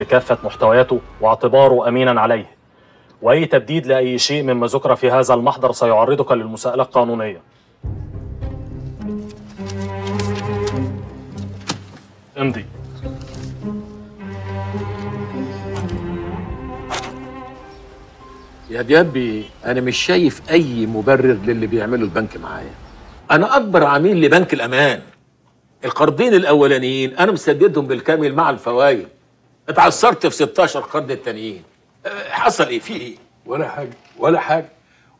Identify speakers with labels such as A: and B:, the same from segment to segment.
A: بكافة محتوياته واعتباره أمينا عليه. وأي تبديد لأي شيء مما ذكر في هذا المحضر سيعرضك للمساءلة القانونية. إمضي.
B: يا ديابي أنا مش شايف أي مبرر للي بيعمله البنك معايا. أنا أكبر عميل لبنك الأمان. القرضين الأولانيين أنا مسددهم بالكامل مع الفوائد. اتعثرت في 16 قرض التانيين. أه، حصل إيه؟ في إيه؟
C: ولا حاجة ولا حاجة.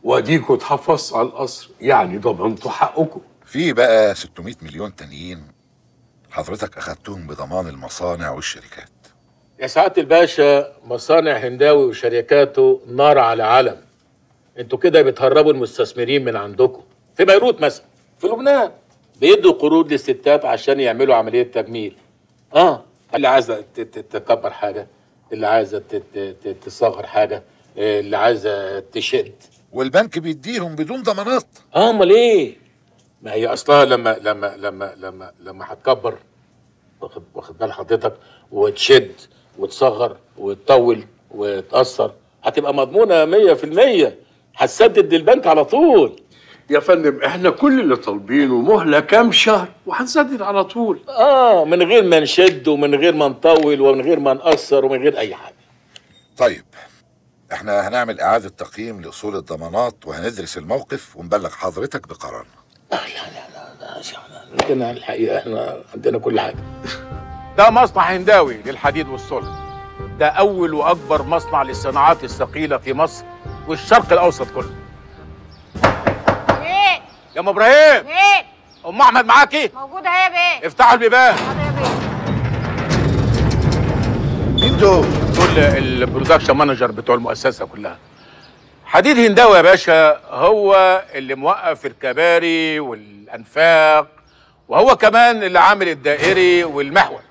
C: واديكوا اتحفظتوا على القصر. يعني ضمنتوا حقكم.
D: في بقى 600 مليون تانيين حضرتك أخدتهم بضمان المصانع والشركات.
B: يا سعادة الباشا مصانع هنداوي وشركاته نار على علم. أنتوا كده بتهربوا المستثمرين من عندكم. في بيروت مثلا. في لبنان. بيدوا قروض للستات عشان يعملوا عملية تجميل. آه. اللي عايزة تكبر حاجة اللي عايزة تصغر حاجة اللي عايزة تشد.
D: والبنك بيديهم بدون ضمانات.
B: آه أمال إيه؟ ما هي أصلها لما لما لما لما لما هتكبر واخد واخد بال حضرتك وتشد وتصغر وتطول وتأثر هتبقى مضمونة 100% هتسدد للبنك على طول.
C: يا فندم إحنا كل اللي طالبينه مهلة كام شهر وهنسدد على طول.
B: آه من غير ما نشد ومن غير ما نطول ومن غير ما نقصر ومن غير أي حاجة.
D: طيب إحنا هنعمل إعادة تقييم لأصول الضمانات وهندرس الموقف ونبلغ حضرتك بقرارنا.
B: عندنا الحقيقة إحنا عندنا كل حاجة.
E: ده مصنع هنداوي للحديد والصلب ده أول وأكبر مصنع للصناعات الثقيلة في مصر والشرق الأوسط كله. يا أم إبراهيم.
F: إيه؟
E: أم أحمد معاكي؟
F: موجودة أهي يا بيه.
E: افتحوا البيبان.
F: حاضر يا بيه.
D: مين دول؟
E: دول ال production manager بتوع المؤسسة كلها. حديد هنداوي يا باشا هو اللي موقف الكباري والأنفاق وهو كمان اللي عامل الدائري والمحور.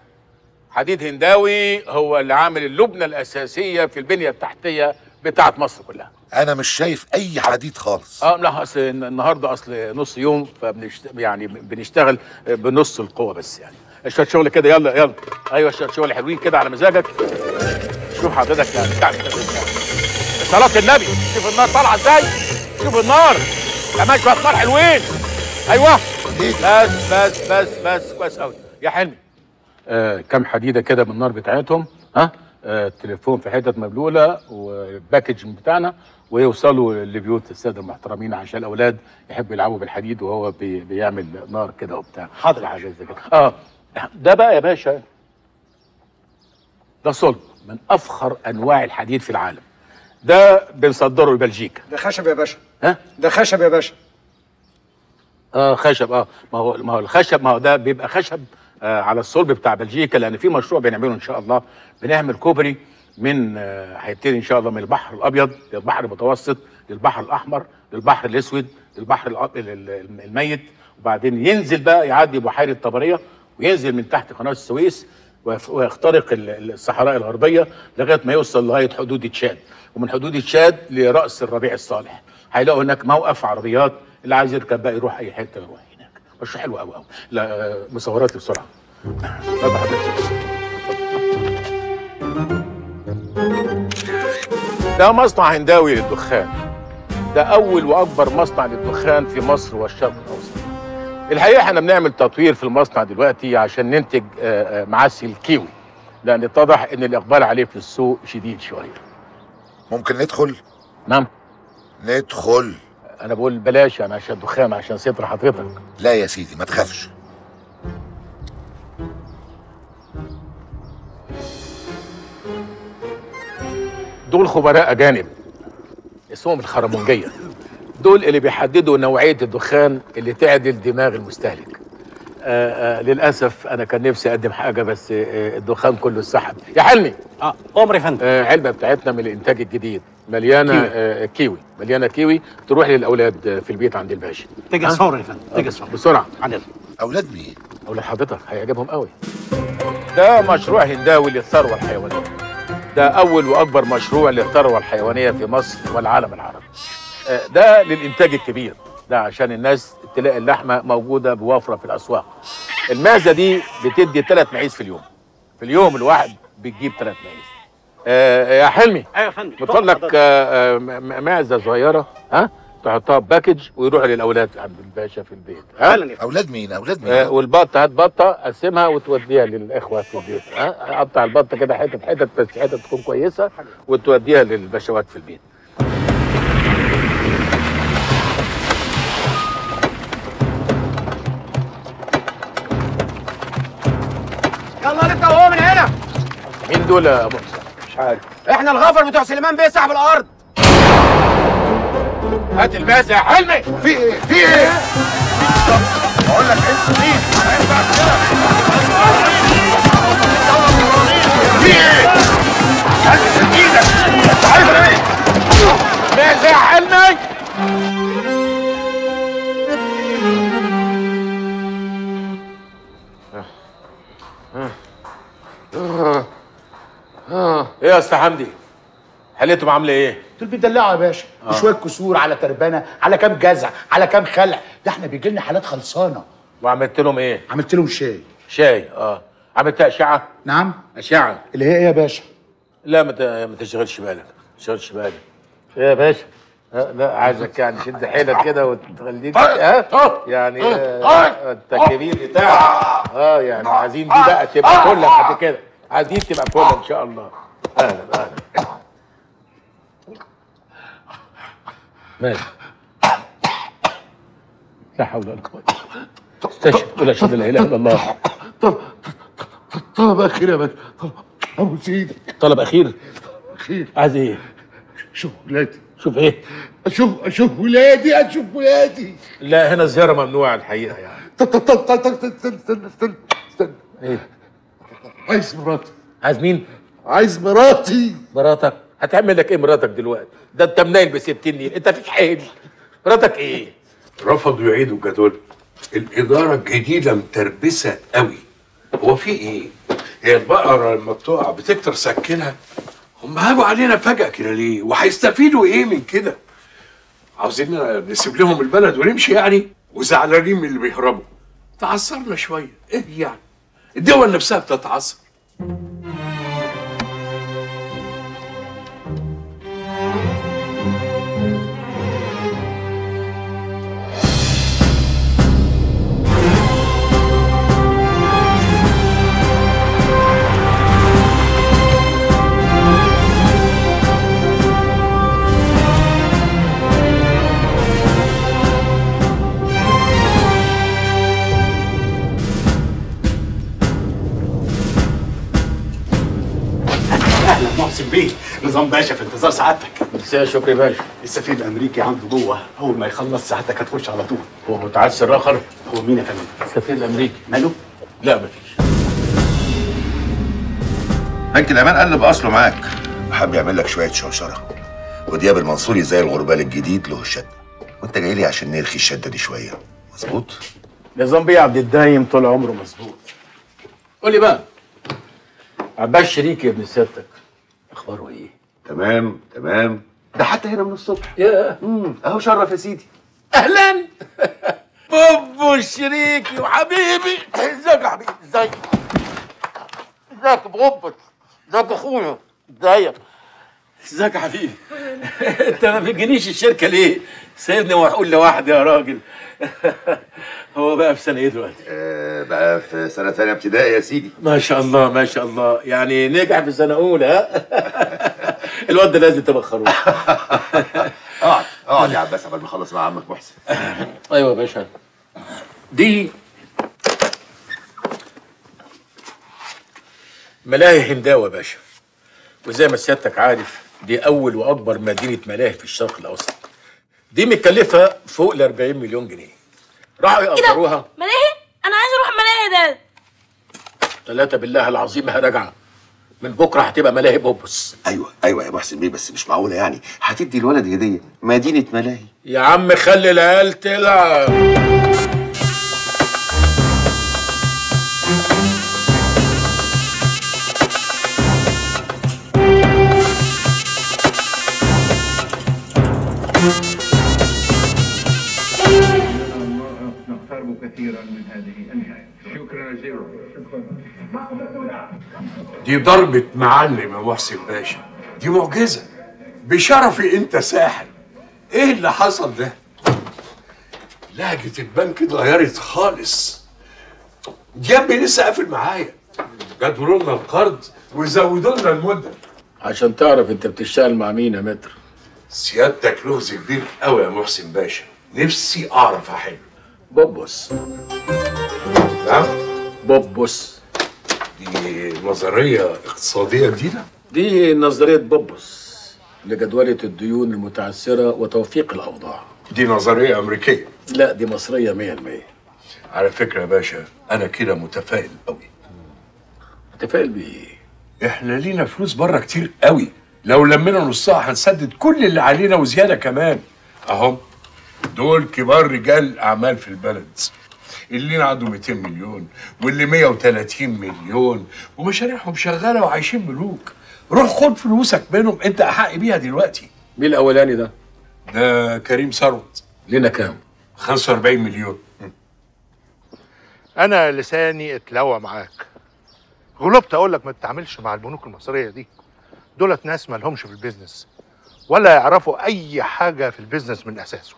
E: حديد هنداوي هو اللي عامل اللبنة الأساسية في البنية التحتية بتاعت مصر كلها.
D: أنا مش شايف أي حديد خالص.
E: آه لا أصل النهارده أصل نص يوم فبنشت... يعني بنشتغل بنص القوة بس يعني. شوية شغل كده يلا يلا. أيوه شوية شغل حلوين كده على مزاجك. شوف حضرتك يعني بتاع صلاة النبي شوف النار طالعة إزاي. شوف النار. كمان شوية نار حلوين. أيوه.
D: إيه؟
E: بس بس بس بس. كويس قوي يا حلمي آه كم حديدة كده من النار بتاعتهم؟ ها؟ آه تليفون في حتت مبلولة والباكج بتاعنا ويوصلوا لبيوت السادة المحترمين عشان الأولاد يحبوا يلعبوا بالحديد وهو بي بيعمل نار كده وبتاع. حاضر. حاجة زي كده. آه. ده بقى يا باشا ده صلب من أفخر أنواع الحديد في العالم. ده بنصدره لبلجيكا
G: ده خشب يا باشا.
E: ها؟
G: ده خشب يا باشا.
E: آه خشب. آه. ما هو ما هو الخشب ما هو ده بيبقى خشب آه على الصلب بتاع بلجيكا لأن في مشروع بنعمله إن شاء الله. بنعمل كوبري من آه، هيبتدي إن شاء الله من البحر الأبيض للبحر المتوسط للبحر الأحمر للبحر الأسود للبحر الميت. وبعدين ينزل بقى يعدي بحيرة طبرية وينزل من تحت قناة السويس ويخترق ال- ال- الصحراء الغربية لغاية ما يوصل لغاية حدود تشاد. ومن حدود تشاد لرأس الربيع الصالح. هيلاقوا هناك موقف عربيات اللي عايز يركب بقى يروح أي حتة يروح مشروع حلو قوي قوي لا مصورات بسرعة. يلا حضرتك ده مصنع هنداوي للدخان. ده أول وأكبر مصنع للدخان في مصر والشرق الأوسط. الحقيقة إحنا بنعمل تطوير في المصنع دلوقتي عشان ننتج آه، آه، معسل كيوي لأن اتضح إن الإقبال عليه في السوق شديد شوية.
D: ممكن ندخل؟
E: نعم.
D: ندخل.
E: أنا بقول بلاش أنا عشان دخان عشان ستر حضرتك.
D: لا يا سيدي ما تخافش.
E: دول خبراء أجانب. اسمهم الخرمونجية. دول اللي بيحددوا نوعية الدخان اللي تعدل دماغ المستهلك. آه آه للأسف أنا كان نفسي أقدم حاجة بس آه الدخان كله اتسحب. يا حلمي!
G: آه أمر يا فندم.
E: آه علبة بتاعتنا من الإنتاج الجديد. مليانة
G: كيوي.
E: آه كيوي. مليانة كيوي تروح للأولاد آه، في البيت عند الباشا. ها؟
G: فورا يا فندم تجهز فورا
E: بسرعة.
G: عدل
D: أولاد مين؟
E: أولاد حضرتك هيعجبهم قوي. ده مشروع هنداوي للثروة الحيوانية. ده أول وأكبر مشروع للثروة الحيوانية في مصر والعالم العربي. آه، ده للإنتاج الكبير. ده عشان الناس تلاقي اللحمة موجودة بوفرة في الأسواق. المعزة دي بتدي ثلاث معيز في اليوم. في اليوم الواحد بتجيب ثلاث معيز. آه يا حلمي
G: أيوه يا فندم.
E: بتقول لك آه، آه، معزة صغيرة ها؟ تحطها باكج ويروح للأولاد عند الباشا في البيت ها؟
D: أولاد مين؟ أولاد مين؟
E: آه والبطة هات بطة قسمها وتوديها للإخوة في البيت ها؟ قطع البطة كده حتت حتت بس حتت تكون كويسة وتوديها للبشوات في البيت.
G: يلا نبدا وهو من هنا.
E: مين دول يا أبو؟
C: مش عارف
G: إحنا الغفر بتوع سليمان بيه صاحب الأرض.
E: هات الماس يا حلمي.
D: في إيه؟ في إيه؟ بقول لك انت مين ما ينفعش كده.
E: يا أستاذ حمدي حليتهم عاملة إيه؟
F: دول بيدلعوا يا باشا شوية كسور على تربانة على كام جزع على كام خلع. ده إحنا بيجي لنا حالات خلصانة.
E: وعملت لهم إيه؟
F: عملت لهم شاي.
E: شاي آه. عملت أشعة؟
F: نعم.
E: أشعة.
F: اللي هي إيه يا باشا؟
E: لا ما ت- ما تشغلش بالك ما تشغلش بالك. إيه يا باشا آه، لا عايزك يعني شد حيلك كده وتخليك ها يعني آه، التكبير بتاعك. آه يعني عايزين دي بقى تبقى كلك بعد كده عايزين تبقى كلك إن شاء الله. أهلا أهلا. ماشي. لا حول ولا قوة استشهد ولا اشهد لا إله إلا الله.
F: طلب أخير يا باشا طلب أبو سيدك
E: طلب أخير؟
F: أخير.
E: عايز إيه؟
F: أشوف ولادي.
E: شوف إيه؟
F: أشوف أشوف ولادي أشوف ولادي.
E: لا هنا الزياره ممنوعة الحقيقة يعني.
F: طب استنى استنى استنى استنى.
E: إيه؟
F: عايز مراتي.
E: عايز مين؟
F: عايز مراتي.
E: مراتك؟ هتعمل لك إيه مراتك دلوقتي؟ ده انت منايل ب 60 نيل انت فيك حيل مراتك إيه؟
C: رفضوا يعيدوا الجدول. الإدارة الجديدة متربسة قوي. هو في إيه؟ هي البقرة لما بتقع بتكتر سكنها. هم هاجوا علينا فجأة كده ليه؟ وهيستفيدوا إيه من كده؟ عاوزين نسيب لهم البلد ونمشي يعني؟ وزعلانين من اللي بيهربوا. تعثرنا شوية. إيه يعني؟ الدول نفسها بتتعثر.
G: نظام باشا في انتظار سعادتك.
E: مساء شكري باشا.
G: السفير الأمريكي عنده جوه أول ما يخلص سعادتك هتخش على طول.
E: هو متعسر آخر؟
G: هو مين يا فندم؟
E: السفير الأمريكي.
G: ماله؟
E: لا مفيش
D: بنك الأمان قلب اصله معاك. وحب يعمل لك شوية شوشرة. ودياب المنصوري زي الغربال الجديد له الشدة. وأنت جاي لي عشان نرخي الشدة دي شوية. مظبوط؟
E: نظام بيه عبد الدايم طول عمره مظبوط. قول لي بقى. عباس شريكي يا ابن سيادتك. أخباره إيه؟
C: تمام تمام.
H: ده حتى هنا من الصبح.
E: يا
H: امم اهو شرف يا سيدي.
E: أهلا. بوبو شريكي وحبيبي إزيك يا حبيبي؟ إزيك؟ إزيك يا بوبو إزيك يا أخويا؟ إزيك؟ إزيك يا حبيبي. أنت ما بتجينيش الشركة ليه؟ سيبني واقول لوحدي يا راجل. هو بقى في سنة إيه دلوقتي؟
H: آه بقى في سنة ثانية ابتدائي يا سيدي.
E: ما شاء الله ما شاء الله. يعني نجح في سنة أولى ها؟ الواد ده لازم تبخروه.
H: اقعد اقعد يا عباس قبل ما اخلص مع عمك محسن.
E: أيوه يا باشا. دي ملاهي هنداوة يا باشا. وزي ما سيادتك عارف دي أول وأكبر مدينة ملاهي في الشرق الأوسط. دي متكلفة فوق ال 40 مليون جنيه. راحوا يأجروها.
I: ملاهي؟ أنا عايز أروح ملاهي ده.
E: ثلاثة بالله العظيم راجعة من بكرة هتبقى ملاهي بوبس.
H: أيوه أيوه يا محسن بيه بس مش معقولة يعني. هتدي الولد هدية. مدينة ملاهي.
E: يا عم خلي العيال تلعب.
C: دي ضربة معلم يا محسن باشا. دي معجزة. بشرفي انت ساحر. إيه اللي حصل ده؟ لهجة البنك اتغيرت خالص. جنبي لسه قافل معايا. جدولوا لنا القرض وزودوا لنا المدة.
E: عشان تعرف انت بتشتغل مع مين يا متر.
C: سيادتك لغز كبير قوي يا محسن باشا. نفسي اعرف احل
E: بوبوس.
C: نعم؟
E: بوبوس.
C: دي نظرية اقتصادية جديدة؟
E: دي نظرية بوبوس لجدولة الديون المتعثرة وتوفيق الأوضاع.
C: دي نظرية أمريكية؟
E: لا دي مصرية مية المية.
C: على فكرة يا باشا أنا كده متفائل قوي
E: متفائل بإيه؟
C: إحنا لينا فلوس بره كتير قوي لو لمينا نصها هنسدد كل اللي علينا وزيادة كمان. اهم دول كبار رجال أعمال في البلد. اللي عنده 200 مليون واللي 130 مليون ومشاريعهم شغالة وعايشين ملوك. روح خد فلوسك منهم انت أحق بيها دلوقتي.
E: مين الأولاني ده؟
C: ده كريم ثروت.
E: لينا كام؟
C: 45 مليون.
J: أنا لساني اتلوى معاك. غلبت أقول لك ما تتعاملش مع البنوك المصرية دي. دولت ناس ما لهمش في ال business ولا يعرفوا أي حاجة في البيزنس من أساسه.